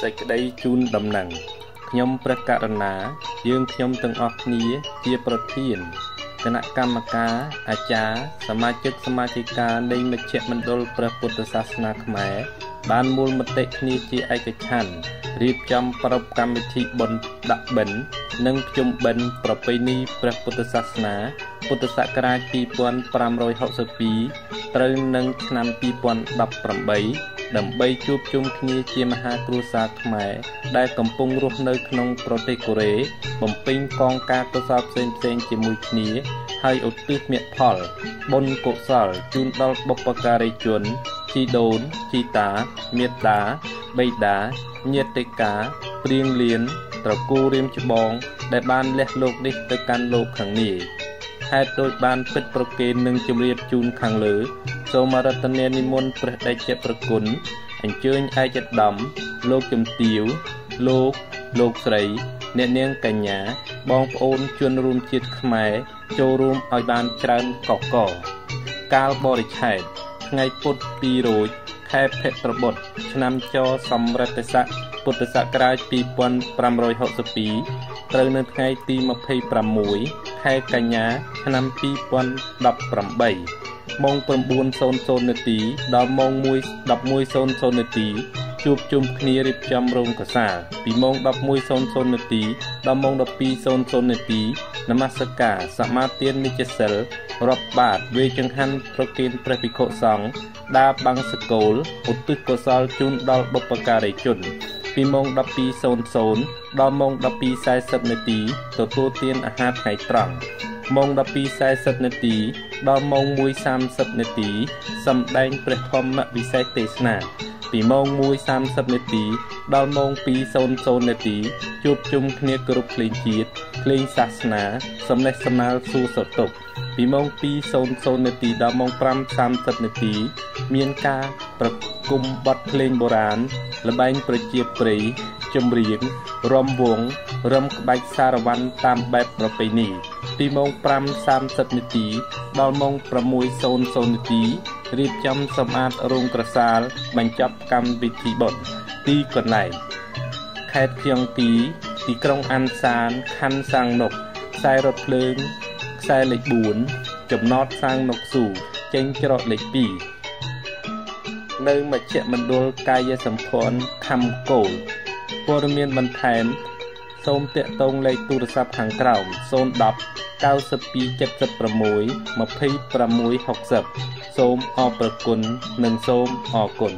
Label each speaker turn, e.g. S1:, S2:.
S1: សេចក្តីជូនដំណឹងខ្ញុំព្រះករុណា យើងខ្ញុំទាំងអស់គ្នាជាប្រធានគណៈកម្មការអាចារ្យសមាជិកសមាជិកានៃមជ្ឈមណ្ឌលព្រះពុទ្ធសាសនាខ្មែរបានមូលមតិគ្នាជាឯកច្ឆន្ទរៀបចំប្រពកម្មវិធីបុណ្យដាក់បិណ្ឌនិងភ្ជុំបិណ្ឌប្រពៃណីព្រះពុទ្ធសាសនា ពុទ្ធសករាជ2562ត្រូវនឹងឆ្នាំ2018 ដើម្បីជួបជុំគ្នាជាមហាគ្រួសារខ្មែរដែលកំពុងរស់នៅក្នុងប្រទេសកូរ៉េបំពេញកងការកុសលផ្សេងៗជាមួយគ្នាហើយឧទ្ទិសមេផល បុណ្យកុសលជូនដល់បុព្វការីជនជីដូនជីតាមេត្តាបិតាញាតិកាព្រៀងលៀនត្រកូលរៀមច្បង ដែលបានលះលោកនេះទៅកាន់លោកខាងនេះ ហេតុដូចបានពិតប្រកេននឹងជម្រាបជូនខាងលើ សូមរតនានិមន្តព្រះតេជប្រគុណអញ្ជើញឯកឧត្តមលោកជំទាវលោកលោកស្រី អ្នកនាងកញ្ញា បងប្អូនជនរួមជាតិខ្មែរចូលរួមឲ្យបានច្រើនកកកកាលបរិឆេទថ្ងៃពុធ2រោចខែភទ្របទឆ្នាំចសំរិទ្ធស័ក ពុទ្ធសករាជ2562ត្រូវនៅថ្ងៃទី26ខែកញ្ញា ឆ្នាំ2018ម៉ោង9:00នាទីដល់ម៉ោង1:11:00នាទីជួបជុំគ្នារៀបចំរោងកសាលពីម៉ោង11:00នាទីដល់ម៉ោង12:00នាទីនមស្ការសមាទាននិច្ចសិលរាប់បាតវេចង្ហាន់ប្រគេនព្រះភិក្ខុសង្ឃដើរបាំងសកូលឧទ្ទិសកុសលជូនដល់បុព្វការីជន ពីម៉ោង12:00ដល់ម៉ោង12:40នាទីទទួលទានអាហារថ្ងៃត្រង់ម៉ោង12:40នាទីដល់ម៉ោង1:30នាទីសម្ដែងព្រះធម្មវិសេសទេសនាពីម៉ោង1:30នាទីដល់ម៉ោង2:00នាទីជួបជុំគ្នាគ្រប់ភ្លេងជាតិ ភ្លេងសាសនា សំណេះសំណាលសួរសុខទុក្ខពីម៉ោង2:00នាទីដល់ម៉ោង5:30នាទី មានការប្រគំបទភ្លេងបុរាណល្បែងប្រជាប្រិយចម្រៀងរំវងរំក្បាច់សារវ័នតាមបែបប្រពៃណីពីម៉ោង5:30នាទីដល់ម៉ោង6:00នាទីរៀបចំសម្អាតរោងក្រសាលបញ្ចប់កម្មវិធីបុណ្យទីកន្លែងខេត្តខៀងទី ទីក្រុងអាន់សានខណ្ឌសាំងនុកខ្សែរថភ្លើងខ្សែលេខ4ចំណតសាំងនុកស៊ូចេញច្រកលេខ2នៅមជ្ឈមណ្ឌលកាយសម្ព័ន្ធខំគោលព័ត៌មានបន្ថែមសូមតាក់ទងលេខទូរស័ព្ទខាងក្រោម010 9276 2660សូមអរព្រគុណនិងសូមអរគុណ